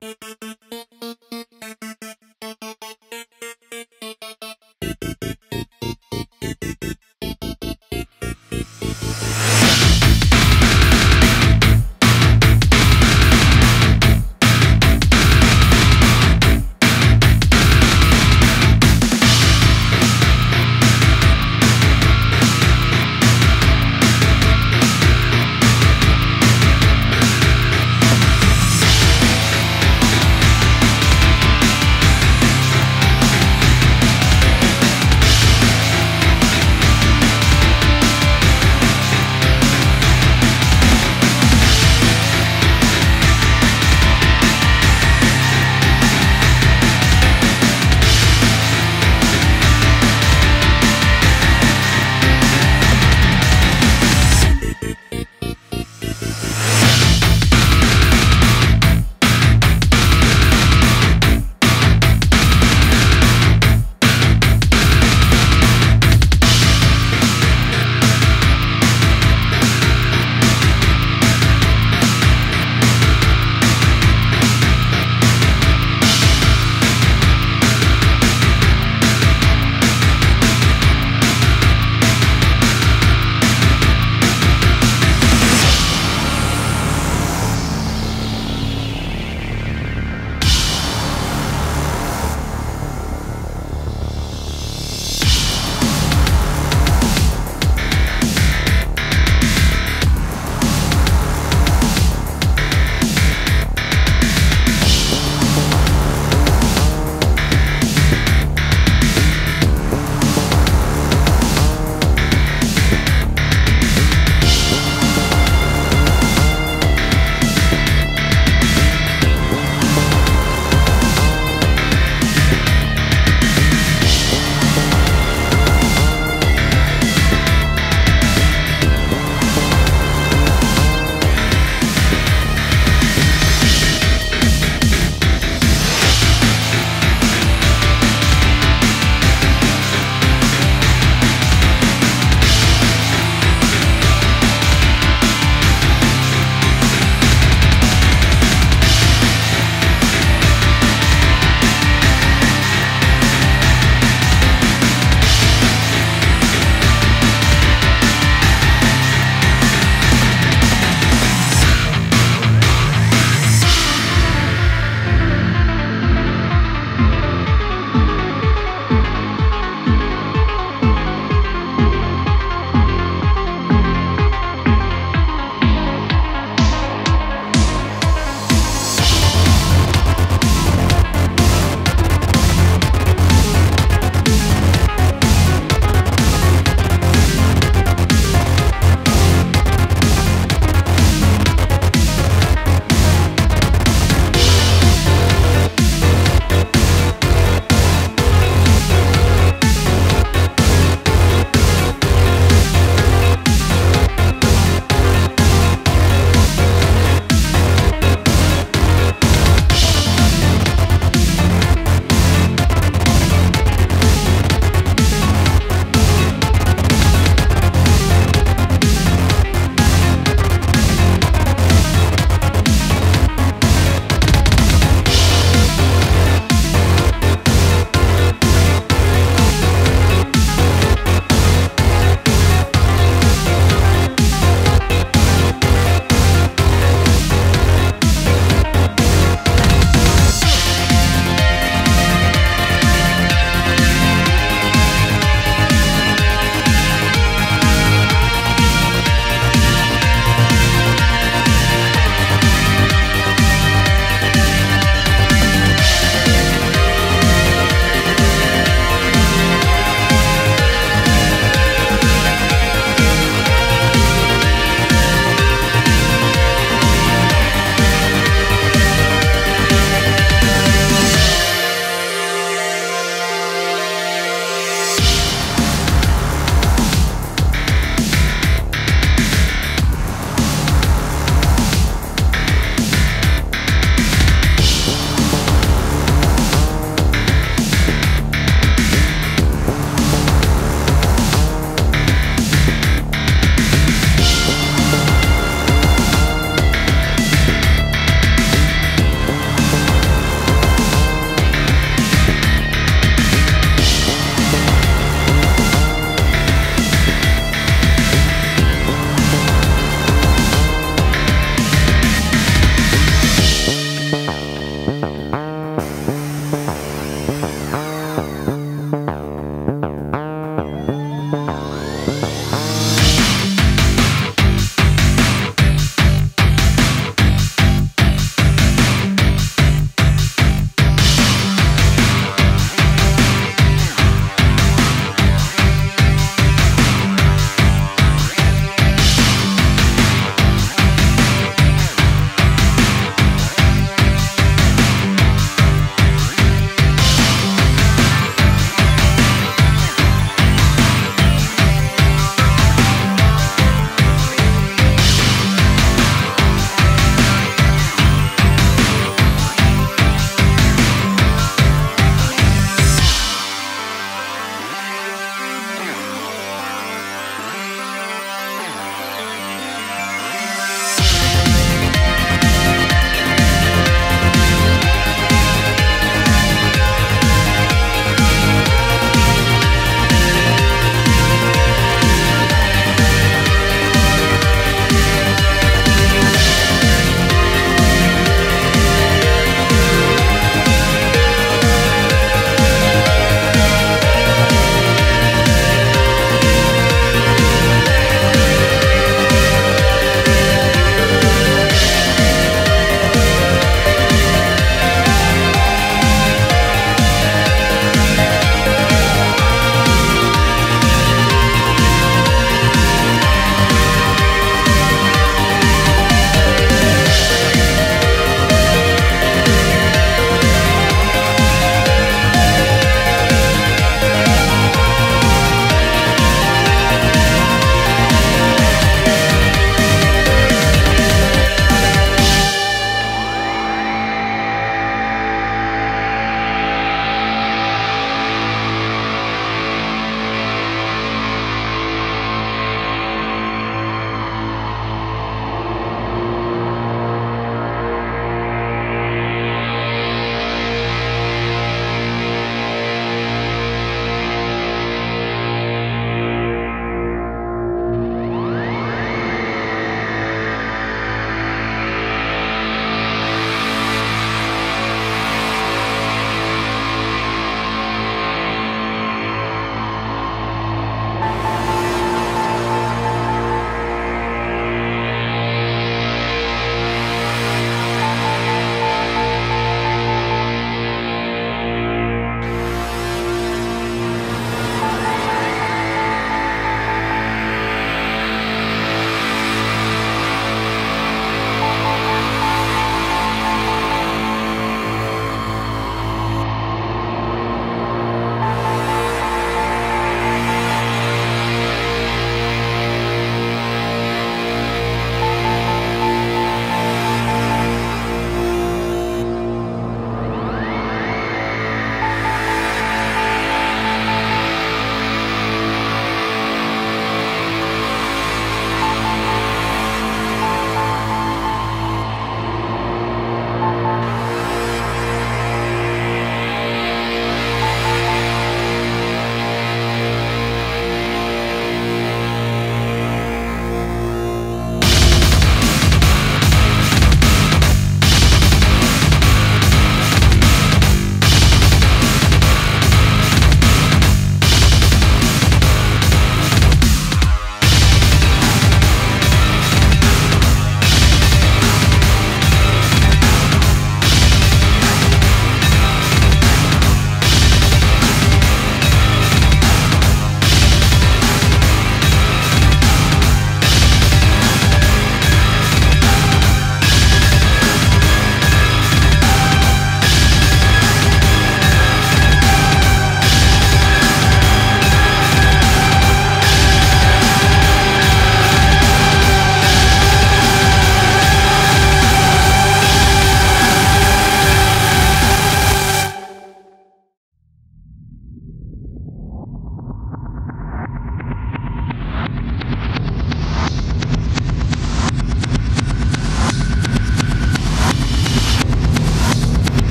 you